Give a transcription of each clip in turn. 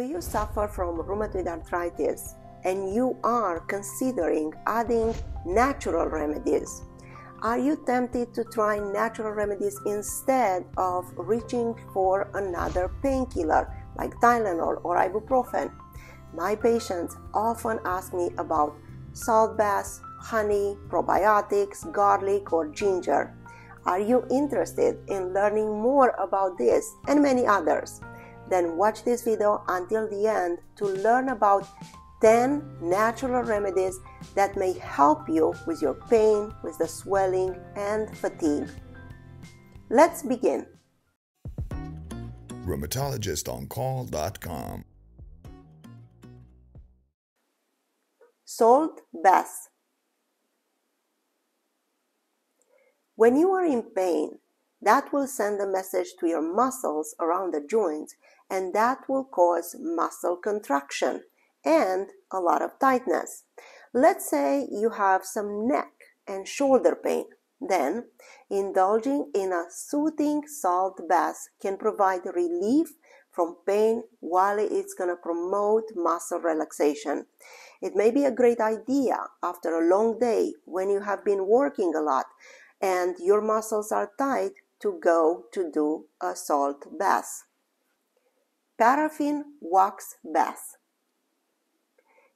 Do you suffer from rheumatoid arthritis and you are considering adding natural remedies? Are you tempted to try natural remedies instead of reaching for another painkiller like Tylenol or ibuprofen? My patients often ask me about salt baths, honey, probiotics, garlic, or ginger. Are you interested in learning more about this and many others? Then watch this video until the end to learn about 10 natural remedies that may help you with your pain, with the swelling, and fatigue. Let's begin. RheumatologistOnCall.com Salt bath. When you are in pain, that will send a message to your muscles around the joints and that will cause muscle contraction and a lot of tightness. Let's say you have some neck and shoulder pain. Then, indulging in a soothing salt bath can provide relief from pain while it's going to promote muscle relaxation. It may be a great idea after a long day when you have been working a lot and your muscles are tight to go to do a salt bath. Paraffin wax bath.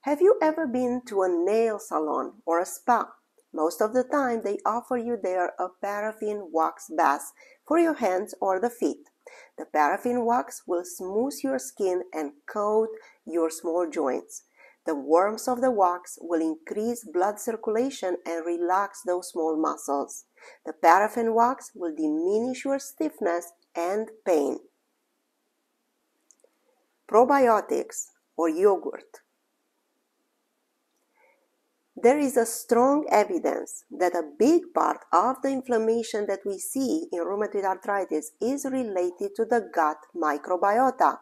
Have you ever been to a nail salon or a spa? Most of the time, they offer you there a paraffin wax bath for your hands or the feet. The paraffin wax will smooth your skin and coat your small joints. The warmth of the wax will increase blood circulation and relax those small muscles. The paraffin wax will diminish your stiffness and pain. Probiotics or yogurt. There is a strong evidence that a big part of the inflammation that we see in rheumatoid arthritis is related to the gut microbiota.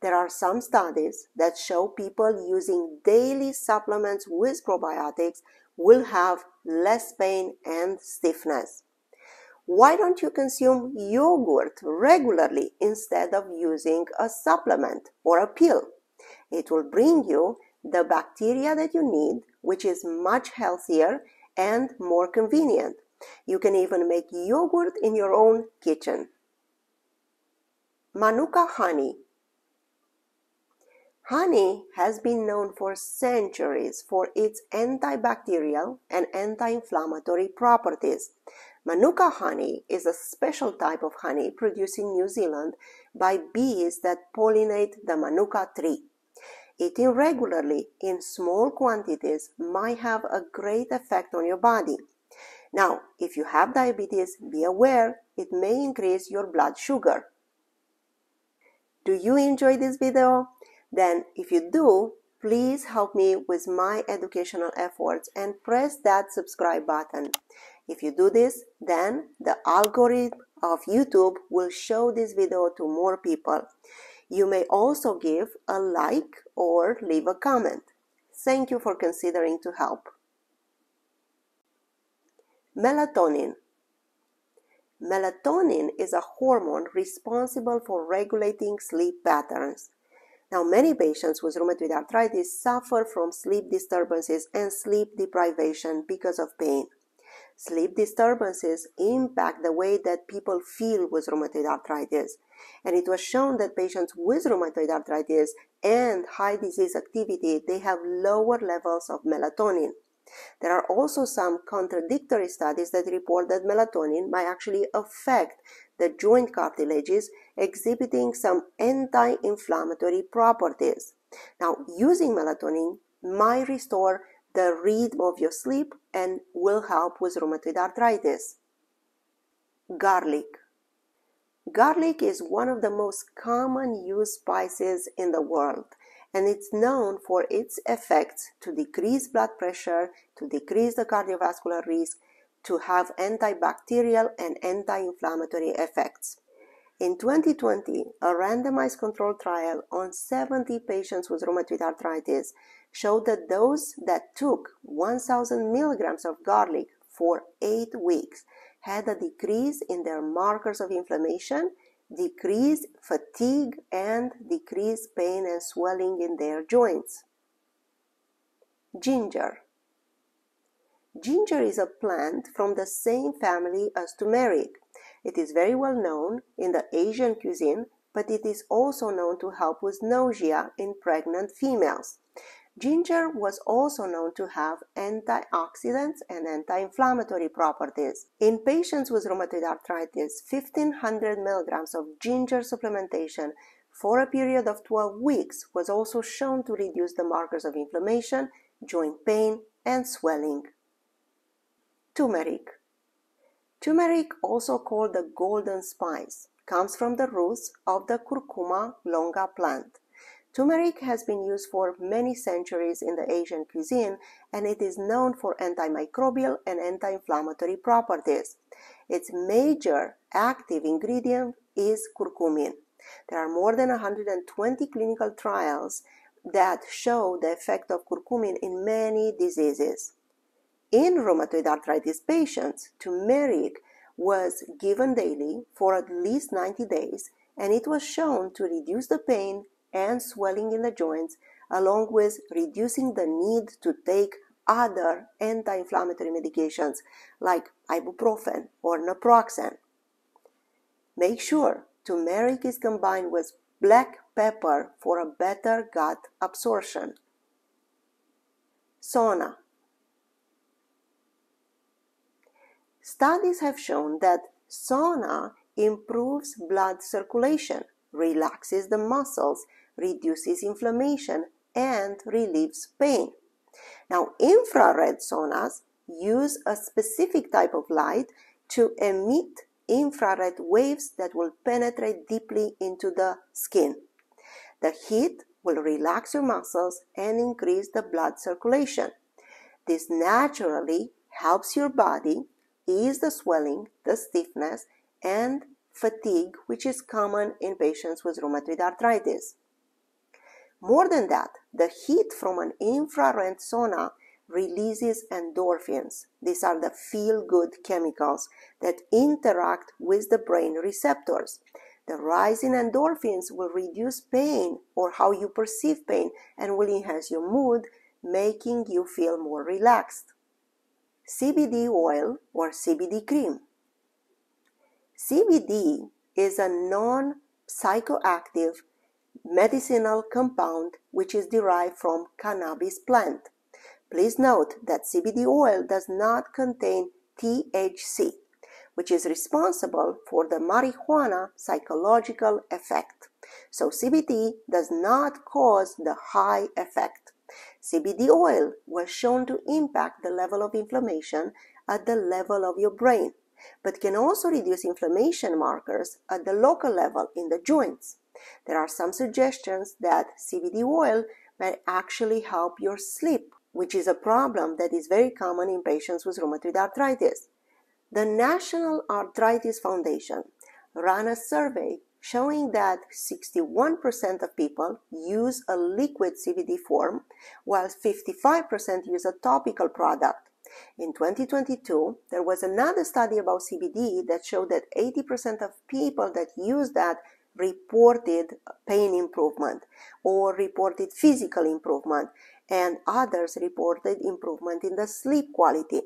There are some studies that show people using daily supplements with probiotics will have less pain and stiffness. Why don't you consume yogurt regularly instead of using a supplement or a pill? It will bring you the bacteria that you need, which is much healthier and more convenient. You can even make yogurt in your own kitchen. Manuka honey Honey has been known for centuries for its antibacterial and anti-inflammatory properties. Manuka honey is a special type of honey produced in New Zealand by bees that pollinate the Manuka tree. Eating regularly in small quantities might have a great effect on your body. Now, if you have diabetes, be aware it may increase your blood sugar. Do you enjoy this video? Then if you do, please help me with my educational efforts and press that subscribe button. If you do this, then the algorithm of YouTube will show this video to more people. You may also give a like or leave a comment. Thank you for considering to help. Melatonin. Melatonin is a hormone responsible for regulating sleep patterns. Now, many patients with rheumatoid arthritis suffer from sleep disturbances and sleep deprivation because of pain. Sleep disturbances impact the way that people feel with rheumatoid arthritis. And it was shown that patients with rheumatoid arthritis and high disease activity, they have lower levels of melatonin. There are also some contradictory studies that report that melatonin might actually affect the joint cartilages exhibiting some anti-inflammatory properties. Now, using melatonin might restore the rhythm of your sleep and will help with rheumatoid arthritis. Garlic. Garlic is one of the most common used spices in the world and it's known for its effects to decrease blood pressure, to decrease the cardiovascular risk, to have antibacterial and anti-inflammatory effects. In 2020, a randomized controlled trial on 70 patients with rheumatoid arthritis showed that those that took 1000 milligrams of garlic for 8 weeks had a decrease in their markers of inflammation, decrease fatigue and decrease pain and swelling in their joints. Ginger. Ginger is a plant from the same family as turmeric. It is very well known in the Asian cuisine, but it is also known to help with nausea in pregnant females. Ginger was also known to have antioxidants and anti-inflammatory properties. In patients with rheumatoid arthritis, 1500 milligrams of ginger supplementation for a period of 12 weeks was also shown to reduce the markers of inflammation, joint pain, and swelling. Turmeric. Turmeric, also called the golden spice, comes from the roots of the Curcuma longa plant. Turmeric has been used for many centuries in the Asian cuisine and it is known for antimicrobial and anti-inflammatory properties. Its major active ingredient is curcumin. There are more than 120 clinical trials that show the effect of curcumin in many diseases. In rheumatoid arthritis patients, turmeric was given daily for at least 90 days and it was shown to reduce the pain and swelling in the joints, along with reducing the need to take other anti inflammatory medications like ibuprofen or naproxen. Make sure turmeric is combined with black pepper for a better gut absorption. Sauna. Studies have shown that sauna improves blood circulation, relaxes the muscles, reduces inflammation, and relieves pain. Now, infrared saunas use a specific type of light to emit infrared waves that will penetrate deeply into the skin. The heat will relax your muscles and increase the blood circulation. This naturally helps your body ease the swelling, the stiffness, and fatigue, which is common in patients with rheumatoid arthritis. More than that, the heat from an infrared sauna releases endorphins. These are the feel good chemicals that interact with the brain receptors. The rise in endorphins will reduce pain or how you perceive pain and will enhance your mood, making you feel more relaxed. CBD oil or CBD cream. CBD is a non psychoactive medicinal compound which is derived from cannabis plant. Please note that CBD oil does not contain THC, which is responsible for the marijuana psychological effect. So CBD does not cause the high effect. CBD oil was shown to impact the level of inflammation at the level of your brain, but can also reduce inflammation markers at the local level in the joints. There are some suggestions that CBD oil may actually help your sleep, which is a problem that is very common in patients with rheumatoid arthritis. The National Arthritis Foundation ran a survey showing that 61% of people use a liquid CBD form, while 55% use a topical product. In 2022, there was another study about CBD that showed that 80% of people that use that reported pain improvement or reported physical improvement, and others reported improvement in the sleep quality.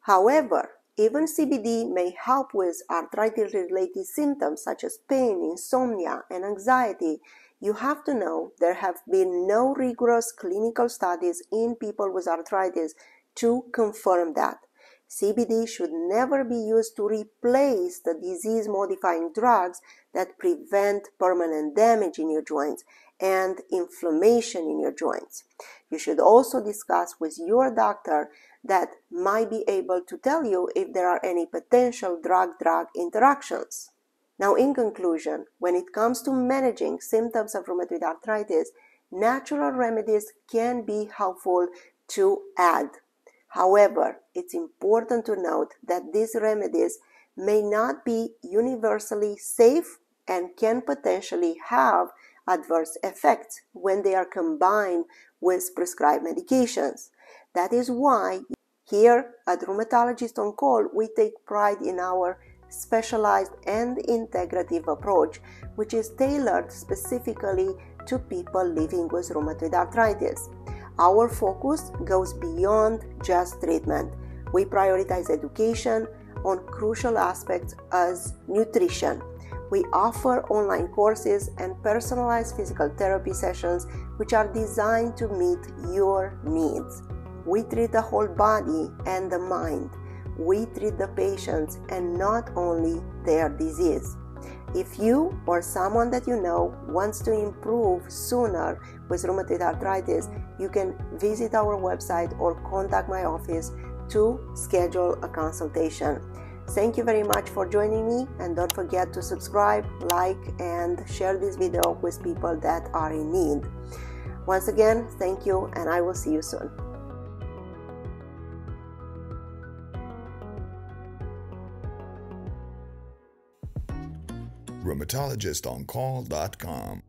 However, even CBD may help with arthritis related symptoms such as pain, insomnia, and anxiety. You have to know there have been no rigorous clinical studies in people with arthritis to confirm that. CBD should never be used to replace the disease modifying drugs that prevent permanent damage in your joints and inflammation in your joints. You should also discuss with your doctor that might be able to tell you if there are any potential drug drug interactions. Now, in conclusion, when it comes to managing symptoms of rheumatoid arthritis, natural remedies can be helpful to add However, it's important to note that these remedies may not be universally safe and can potentially have adverse effects when they are combined with prescribed medications. That is why here at Rheumatologist on Call, we take pride in our specialized, and integrative approach, which is tailored specifically to people living with rheumatoid arthritis. Our focus goes beyond just treatment. We prioritize education on crucial aspects as nutrition. We offer online courses and personalized physical therapy sessions which are designed to meet your needs. We treat the whole body and the mind. We treat the patients and not only their disease. If you or someone that you know wants to improve sooner with rheumatoid arthritis, you can visit our website or contact my office to schedule a consultation. Thank you very much for joining me and don't forget to subscribe, like, and share this video with people that are in need. Once again, thank you and I will see you soon. rheumatologistoncall.com